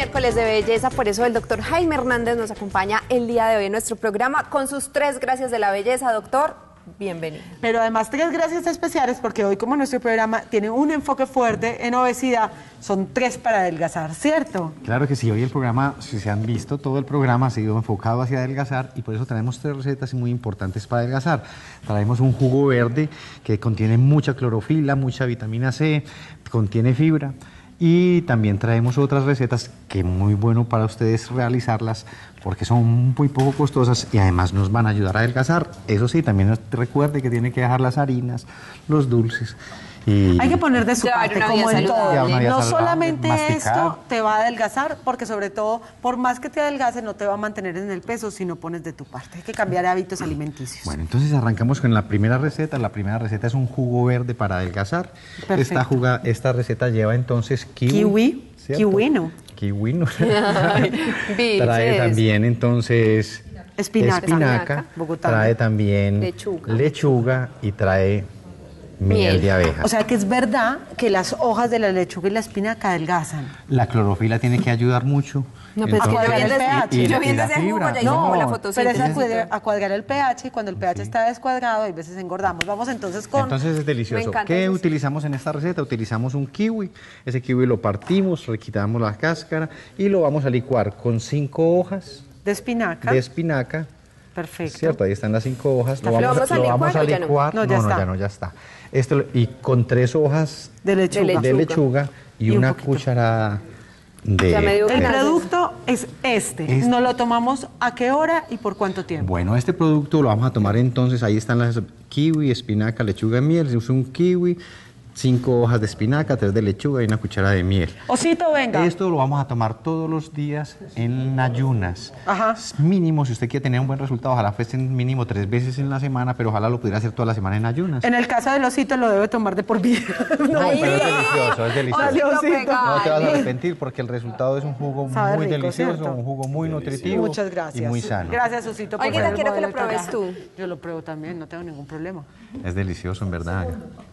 Miércoles de belleza, por eso el doctor Jaime Hernández nos acompaña el día de hoy en nuestro programa con sus tres gracias de la belleza. Doctor, bienvenido. Pero además tres gracias especiales porque hoy como nuestro programa tiene un enfoque fuerte en obesidad, son tres para adelgazar, ¿cierto? Claro que sí, hoy el programa, si se han visto, todo el programa ha sido enfocado hacia adelgazar y por eso traemos tres recetas muy importantes para adelgazar. Traemos un jugo verde que contiene mucha clorofila, mucha vitamina C, contiene fibra. Y también traemos otras recetas que muy bueno para ustedes realizarlas porque son muy poco costosas y además nos van a ayudar a adelgazar. Eso sí, también recuerde que tiene que dejar las harinas, los dulces. Y Hay que poner de su parte como en todo. No solamente masticar. esto te va a adelgazar, porque sobre todo, por más que te adelgace, no te va a mantener en el peso si no pones de tu parte. Hay que cambiar hábitos alimenticios. Bueno, entonces arrancamos con la primera receta. La primera receta es un jugo verde para adelgazar. Perfecto. Esta, juga- esta receta lleva entonces kiwi. Kiwi. ¿cierto? Kiwino. Kiwino. Biches. Trae también entonces Espinaca. Espinaca. Bogotana. Trae también Lechuga. lechuga y trae miel, Miel. de abeja. O sea que es verdad que las hojas de la lechuga y la espinaca adelgazan. la clorofila tiene que ayudar mucho. No, pero es que yo Entonces- viendo, el pH. Y yo viendo ese jugo ya No, como la Pero fotosíntesis. esa puede acuadrar el pH y cuando el pH está descuadrado, hay veces engordamos. Vamos entonces con... Entonces es Me delicioso. encanta ¿Qué eso, utilizamos en esta receta? Utilizamos un kiwi. Ese kiwi lo partimos, le quitamos la cáscara y lo vamos a licuar con cinco hojas de espinaca. de espinaca. Perfecto. Cierto, ahí están las cinco hojas. ¿Lo vamos a lo licuar no? No, ya no, está. ya no, ya está. Esto, y con tres hojas De lechuga. de lechuga y, Y un una poquito. cucharada de... Ya me dio El producto es este. Este. ¿Nos lo tomamos a qué hora y por cuánto tiempo? Bueno, este producto lo vamos a tomar entonces, ahí están las kiwi, espinaca, lechuga y miel. Se usa un kiwi, cinco hojas de espinaca, tres de lechuga y una cuchara de miel. Osito, venga. Esto lo vamos a tomar todos los días en ayunas. Ajá. Mínimo, si usted quiere tener un buen resultado, ojalá fuesen mínimo tres veces en la semana, pero ojalá lo pudiera hacer toda la semana en ayunas. En el caso del osito lo debe tomar de por vida. No, Ay, pero es delicioso, es delicioso. Osito. No te vas a arrepentir porque el resultado es un jugo Sabe muy rico, delicioso, ¿cierto? un jugo muy nutritivo Muchas gracias. y muy sano. Gracias, Osito. por el quiero que lo pruebes tú. Yo lo pruebo también, no tengo ningún problema. Es delicioso, en verdad.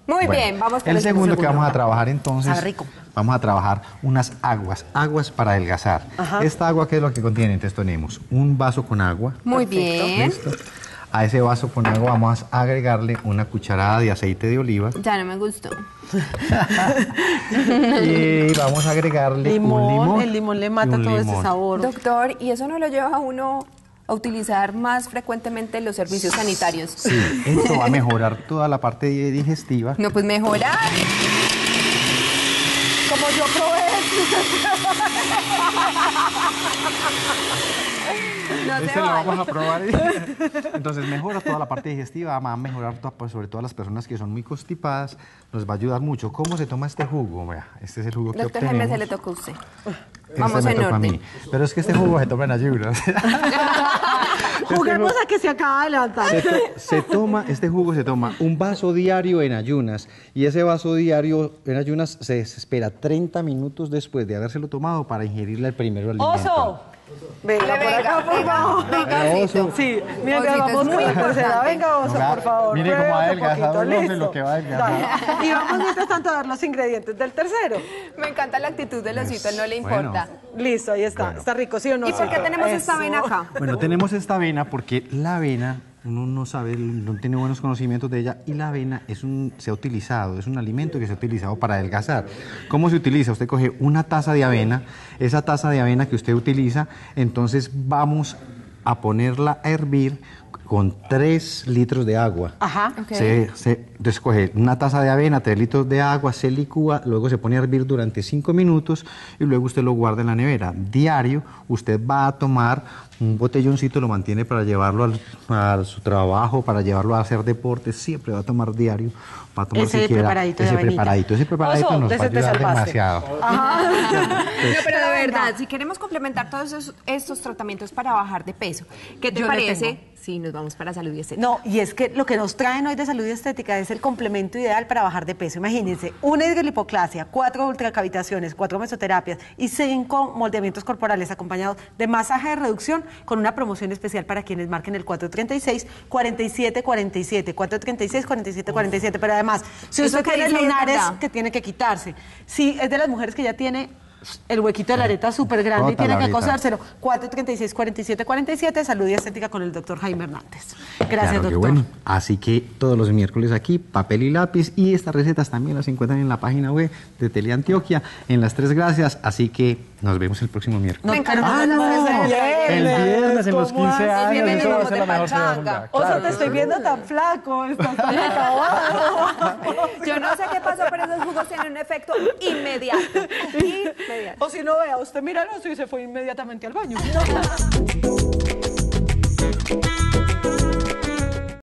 Muy Bueno, bien, vamos con El el segundo que vamos a trabajar entonces, Sabe rico. vamos a trabajar unas aguas, aguas para adelgazar. Ajá. Esta agua, ¿qué es lo que contiene? Entonces tenemos un vaso con agua. Muy bien. ¿Listo? A ese vaso con agua vamos a agregarle una cucharada de aceite de oliva Ya no me gustó. y vamos a agregarle Limón, un limón. el limón le mata todo ese sabor. Doctor, ¿y eso no lo lleva a uno a utilizar más frecuentemente los servicios sanitarios? Sí, esto va a mejorar toda la parte digestiva. No, pues mejorar. Como yo probé. No Este lo vamos a probar. Entonces mejora toda la parte digestiva, va a mejorar to- pues, sobre todo las personas que son muy constipadas, nos va a ayudar mucho. ¿Cómo se toma este jugo? Vea, este es el jugo que Doctor obtenemos. Jaime, se le tocó a usted. Este Vamos me en toca a orden. mí. Pero es que este jugo se toma en ayunas. Juguemos a que se acaba de levantar. se, to- se toma, este jugo se toma un vaso diario en ayunas y ese vaso diario en ayunas se espera 30 minutos después de habérselo tomado para ingerirle el primer alimento. ¡Oso! Venga, por acá, por favor. venga, Venga, Osito. oso. Sí, mira que vamos muy importante. Venga, oso, por favor. mire cómo lo que va. Y vamos mientras tanto a ver los ingredientes del tercero. Me encanta la actitud del osito, no le Bueno. importa. Listo, ahí está. Está rico, ¿sí o no? ¿Y por qué tenemos esta avena acá? Bueno, tenemos esta avena porque la avena, uno no sabe, no tiene buenos conocimientos de ella y la avena es un, se ha utilizado, es un alimento que se ha utilizado para adelgazar. ¿Cómo se utiliza? Usted coge una taza de avena, esa taza de avena que usted utiliza, entonces vamos a ponerla a hervir con 3 litros de agua. Ajá. Ok. Se, se entonces coge una taza de avena, 3 litros de agua, se licúa, luego se pone a hervir durante 5 minutos y luego usted lo guarda en la nevera. Diario usted va a tomar un botelloncito, lo mantiene para llevarlo al, a su trabajo, para llevarlo a hacer deporte, siempre va a tomar diario, va a tomar Ese siquiera preparadito de ese avenita. preparadito, ese preparadito Oso, nos de va a ayudar salvaste. demasiado. No, pero de verdad, si queremos complementar todos esos- estos tratamientos para bajar de peso, ¿qué te Yo parece. Sí, nos vamos para salud y estética. No, y es que lo que nos traen hoy de salud y estética es el complemento ideal para bajar de peso. Imagínense, una hidrolipoclasia, cuatro ultracavitaciones, cuatro mesoterapias y cinco moldeamientos corporales acompañados de masaje de reducción con una promoción especial para quienes marquen el 436 4747 436 4747 pero además, si Eso usted que tiene lunares que tiene que quitarse, si es de las mujeres que ya tiene el huequito de la areta súper grande y tiene que acosárselo, 436 4747 salud y estética con el doctor Jaime Hernández. Gracias, Claro que doctor. bueno. Así que todos los miércoles aquí, papel y lápiz. Y estas recetas también las encuentran en la página web de Teleantioquia, en las tres gracias. Así que nos vemos el próximo miércoles. Me. Ah, no. El viernes en los ¿Cómo 15 así? años. viernes eso va a nos ser la de mejor. Oso, Claro te estoy viendo tan flaco, estás tan acabado. Yo no sé qué pasó, pero esos jugos tienen un efecto inmediato. O si no vea, usted mira el oso y se fue inmediatamente al baño.